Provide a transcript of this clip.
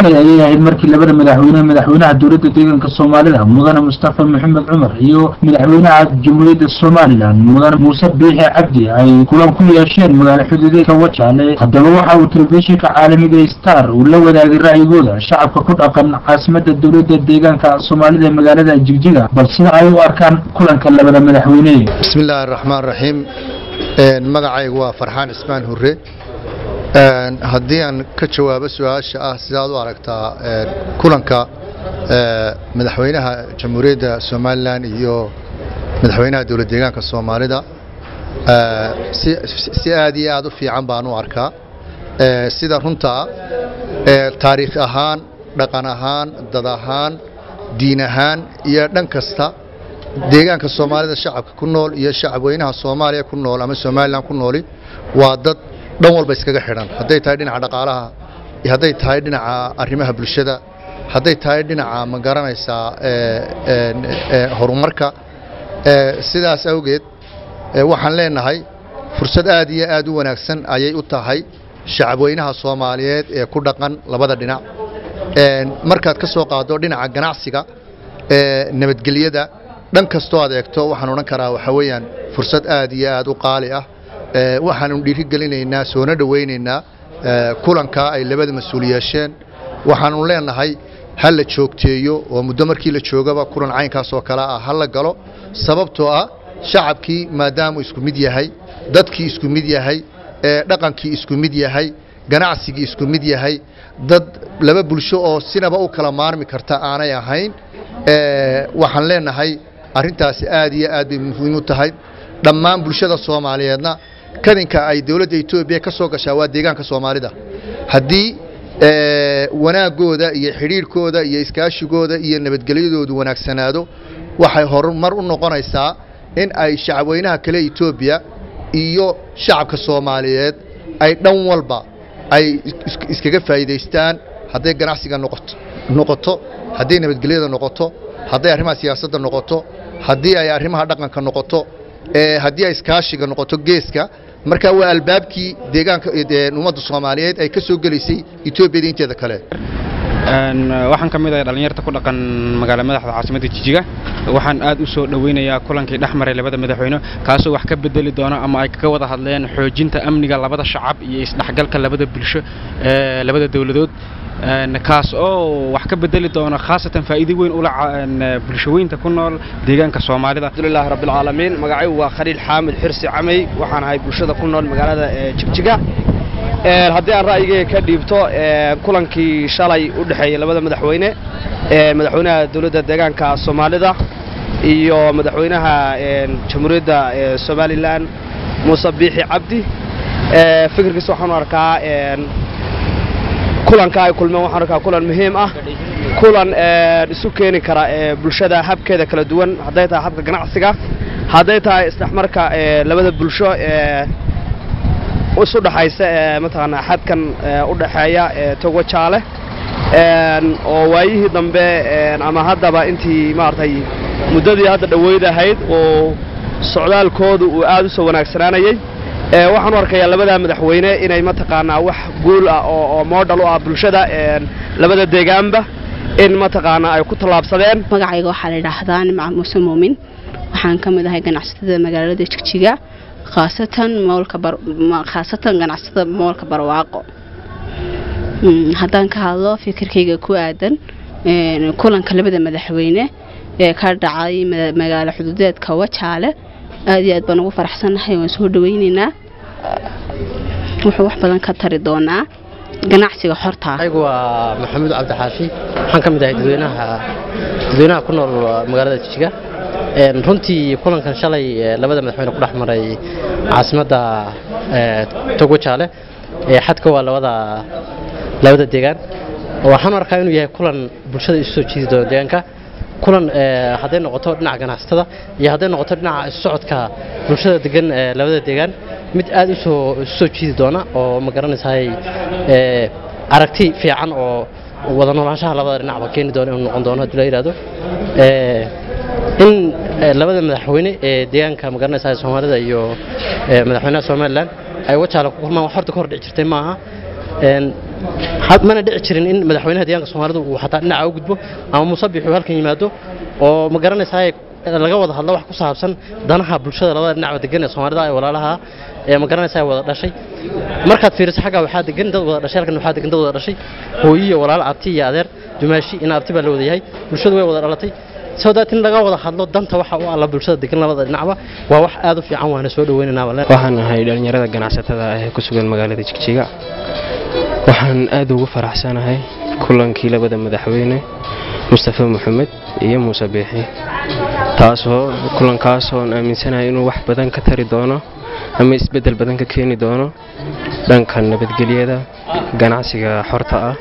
shalay ayay ahayd markii labada madaxweyne madaxweynaha dowladda deegaanka soomaalida mudane mustafa maxamed cumar iyo madaxweynaha jamhuuriyadda somalilan mudane muuse biixi cabdi ay kulan ku yeesheen magaalo xuduudeedka wajaale haddaba waxa uu telefishinka caalamiga star uu la wadaagay ra'yigooda shacabka ku dhaqan caasimada dowladda deegaanka soomaalida ee magaalada jigjiga bal sida ay u arkaan kulanka labada madaxweyne. Bismi raxmaan raxiim magacaygu waa farxaan cismaan hure haddii aan ka jawaabo su'aasha ah sidaad u aragtaa kulanka madaxweynaha jamhuuriyadda somalilan iyo madaxweynaha dowlad deegaanka soomaalida si aad iyo aad u fiican baan u arkaa. Sida runtaa taariikh ahaan dhaqan ahaan dad ahaan diin ahaan iyo dhan kasta deegaanka soomaalida shacabka ku nool iyo shacabweynaha soomaaliya ku nool ama somalilan ku nooli waa dad dhan walba iskaga xidhan. Hadday tahay dhinaca dhaqaalaha hadday tahay dhinaca arrimaha bulshada hadday tahay dhinaca ma garanaysaa horumarka. Sidaas awgeed waxaan leenahay fursad aad iyo aad u wanaagsan ayay u tahay shacabweynaha soomaaliyeed ee ku dhaqan labada dhinac. Markaad ka soo qaado dhinaca ganacsiga nabadgelyada dhan kastoo aad eegto waxaan odhan karaa waxaa weeyaan fursad aad iyo aad u qaali ah waxaanu dhiirigelinaynaa soona dhowaynaynaa kulankaa ay labada mas'uul yeesheen. Waxaanu leenahay ha la joogteeyo oo muddo markii la joogaba kulan caynkaas oo kale ah ha la galo sababtoo ah shacabkii maadaamuu isku mid yahay dadkii isku mid yahay dhaqankii isku mid yahay ganacsigii isku mid yahay dad laba bulsho oo sinaba u kala maarmi karta aanay ahayn. Waxaan leenahay arrintaasi aad iyo aad bay muhiim u tahay. Dhammaan bulshada soomaaliyeedna kadinka ay dowladda etoobiya ka soo gashaa waa deegaanka soomaalida. Haddii wanaagooda iyo xidhiirhkooda iyo iskaashigooda iyo nabadgelyadoodu wanaagsanaado waxay horumar u noqonaysaa in ay shacabweynaha kale etoobiya iyo shacabka soomaaliyeed ay dhan walba ay iskaga faa'iidaystaan hadday ganacsiga noqoto hadday nabadgelyada noqoto hadday arrimaha siyaasadda noqoto haddii ay arrimaha dhaqanka noqoto haddii ay iskaashiga noqoto geeska marka waa albaabkii deegaanka ummadda soomaaliyeed ay ka soo gelaysay etoobiyada inteeda kale waxaan ka mid ahay dhallinyarta ku dhaqan magaala madaxda caasimadda jijiga waxaan aad u soo dhoweynayaa kulankii dhex maray labada madaxweyne kaasoo wax ka bedeli doona ama ay kaga wada hadleen xoojinta amniga labada shacab iyo isdhexgalka labada bulsho ee labada dowladood. Kaas oo wax ka bedeli doona khaasatan faa'iido weyn ula bulshaweynta ku nool deegaanka soomaalida. Alxamdulillahi rabbil caalamiin magacaygu waa khaliil xaamid xirsi camay. Waxaan ahay bulshada ku nool magaalada jigjiga haddii aan ra'yigayga ka dhiibto kulankii shalay u dhexeeyey labada madaxweyne madaxweynaha dowladda deegaanka soomaalida iyo madaxweynaha jamhuuriyadda somalilan muuse biixi cabdi. Fikirkiisa waxaan u arkaa kulanka ay kulmeen waxaan arkaa kulan muhiim ah. Kulan isu keeni kara bulshada habkeeda kala duwan hadday tahay habka ganacsiga hadday tahay isdhexmarka labada bulsho isu dhaxaysa mataqaanaa xadkan u dhaxeeya togo jaale oo waayihii dambe ama haddaba intii maaragtay muddadii hadda dhoweyd ahayd oo socdaalkoodu uu aad u soo wanaagsanaanayay. Waxaan u arkayaa labada madaxweyne inay mataqaanaa wax guul ah oo moodhal u ah bulshada labada deegaanba in mataqaanaa ay ku tallaabsadeen. Magacayga waxaa la yidhaahdaa nimca muuse muumin waxaan ka mid ahay ganacsatada magaalada jigjiga moolka barwaaqo haddaan ka hadlo fikirkayga ku aadan kulanka labada madaxweyne ee ka dhacay magaalo xuduudeedka wajaale aad iyo aad baan ugu faraxsannahay waan soo dhawaynaynaa wuxuu wax badan ka tari doonaa ganacsiga xorta anigu waa maxamuud cabdixaafi waxaan ka mid ahay dadweynaha dadweynaha ku nool magaalada jijiga runtii kulankan shalay labada madaxweyne ku dhex maray caasimadda togo jaale xadka waa labada deegaan. Waxaan u arkaa inuu yahay kulan bulshada isu soo jiidi doona deegaanka. Kulan hadday noqoto dhinaca ganacsatada iyo hadday noqoto dhinaca isu socodka bulshada degan labada deegaan mid aad isu soo jiidi doona oo ma garanaysahay aragti fiican oo wada noolaanshaha labada dhinacba keeni doona inuu noqon doono haddii la yidhahdo in labada madaxweyne ee deegaanka ma garanaysahay soomaalida iyo madaxweynaha somalilan ay wajaale ku kulmaan horta ka hor dhici jirtay maaha. Mana dhici jirin in madaxweynaha deegaanka soomaalidu uu xataa dhinaca u gudbo ama musabix uu halkan yimaado oo ma garanaysaa laga wada hadlo wax ku saabsan danaha bulshada labada dhinacba degan ee soomaalida ee walaalaha ee ma garanaysaa wada dhashay. Markaad fiiriso xagga waxaa degan dad wada dhashay halkan waxaa degan dad wada dhashay. Hooyo iyo abti iyo adeer dumaashi in abti baa la wada yahay. Bulshadu way wada dhalatay soo daat in laga wada hadlo danta waxa u alla bulshada degan labada dhinacba waa wax aad u fiican waana soo dhaweynaynaa wallahi. waxaan ahay dhalinyarada ganacsatada ah ee ku sugan magaalada jigjiga. Waxaan aad ugu faraxsanahay kulankii labada madaxweyne mustafa maxamed iyo muuse biixi taasoo kulankaasoo aan aaminsanahay inuu wax badan ka tari doono ama isbeddel badan ka keeni doono dhanka nabadgelyada ganacsiga xorta ah